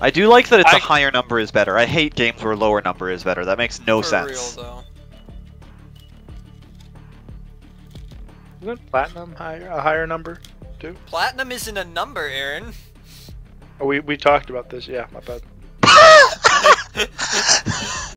I do like that it's I- a higher number is better. I hate games where lower number is better. That makes no For sense. real. Isn't platinum higher, a higher number? too. Platinum isn't a number, Aaron. Oh, we we talked about this. Yeah, my bad.